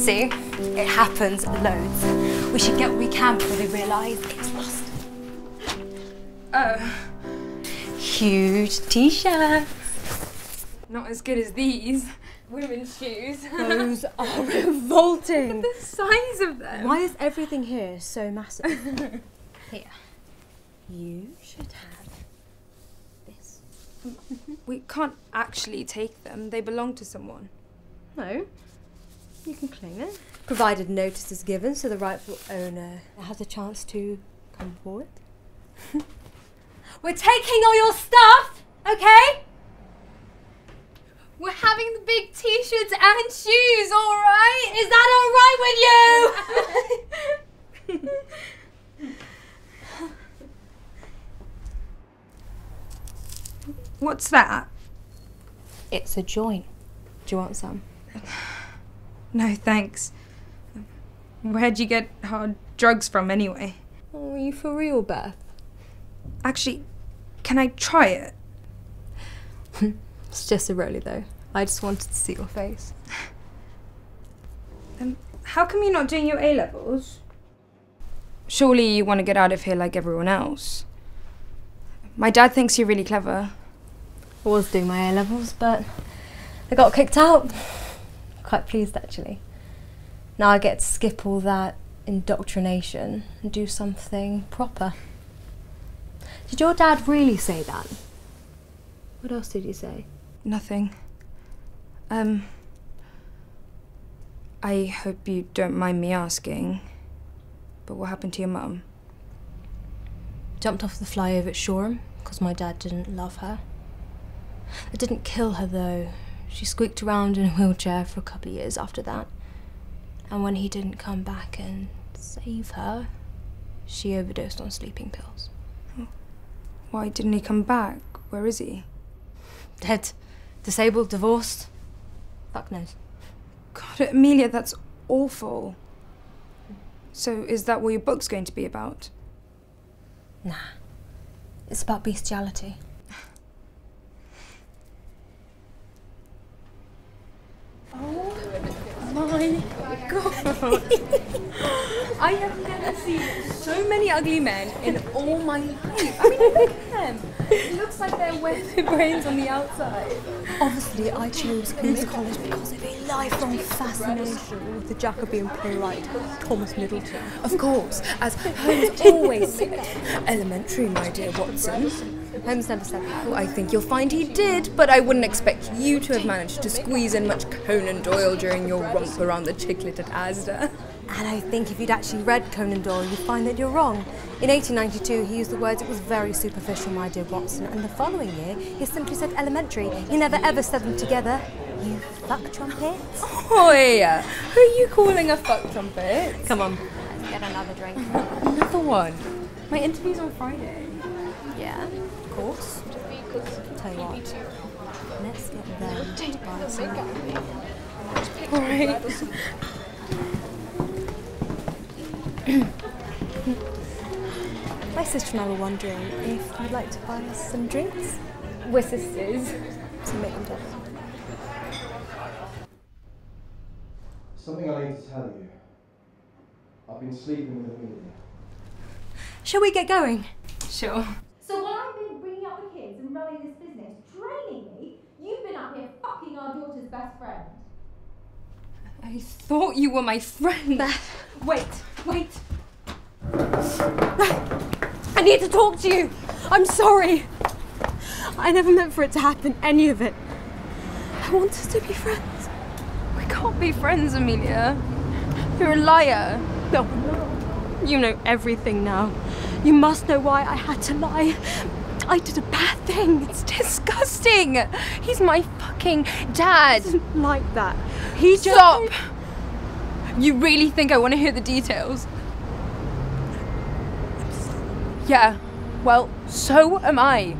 See? It happens loads. We should get what we can before they realise it's lost. Oh, Huge t-shirt. not as good as these. Women's shoes. Those are revolting. the size of them. Why is everything here so massive? here. You should have this. We can't actually take them. They belong to someone. No. You can claim it. Provided notice is given so the rightful owner has a chance to come forward. We're taking all your stuff, okay? We're having the big t-shirts and shoes, all right? Is that all right with you? What's that? it's a joint. Do you want some? No, thanks. Where'd you get hard drugs from anyway? Oh, are you for real, Beth? Actually, can I try it? It's just a roly though. I just wanted to see your face. Um, how come you're not doing your A levels? Surely you want to get out of here like everyone else. My dad thinks you're really clever. I was doing my A levels, but I got kicked out. Quite pleased actually. Now I get to skip all that indoctrination and do something proper. Did your dad really say that? What else did he say? Nothing. Um. I hope you don't mind me asking, but what happened to your mum? Jumped off the flyover at Shoreham because my dad didn't love her. It didn't kill her though. She squeaked around in a wheelchair for a couple of years after that. And when he didn't come back and save her, she overdosed on sleeping pills. Why didn't he come back? Where is he? Dead. Disabled, divorced. Fuck knows. God, Amelia, that's awful. So, is that what your book's going to be about? Nah. It's about bestiality. My God. I have never seen so many ugly men in all my life. I mean, look at them. It looks like they're wearing their brains on the outside. Obviously, I chose King's College because of a lifelong fascination with the Jacobean playwright Thomas Middleton. Of course, as Holmes always said. Elementary, my dear Watson. Holmes never said that. Well, I think you'll find he did, but I wouldn't expect you to have managed to squeeze in much Conan Doyle during your romp around the chiclet at Asda. And I think if you'd actually read Conan Doyle, you'd find that you're wrong. In 1892, he used the words, it was very superficial, my dear Watson, and the following year, he simply said elementary. He never ever said them together. You fuck trumpets. Oh, yeah. Who are you calling a fuck trumpet? Come on, let's get another drink. Another one. My interview's on Friday. Yeah, of course. Tell you what, let's get them to buy some. Alright. My sister and I were wondering if you'd like to buy us some drinks. We're sisters. So make them tough. Something I need to tell you. I've been sleeping with Amelia. Shall we get going? Sure. So while I've been bringing up the kids and running this business, training me, you've been out here fucking our daughter's best friend. I thought you were my friend. Wait, wait. I need to talk to you. I'm sorry. I never meant for it to happen, any of it. I want us to be friends. We can't be friends, Amelia. You're a liar. No, you know everything now. You must know why I had to lie. I did a bad thing. It's Disgusting. He's my fucking dad. not like that. He just. Stop. You really think I want to hear the details? Yeah. Well, so am I.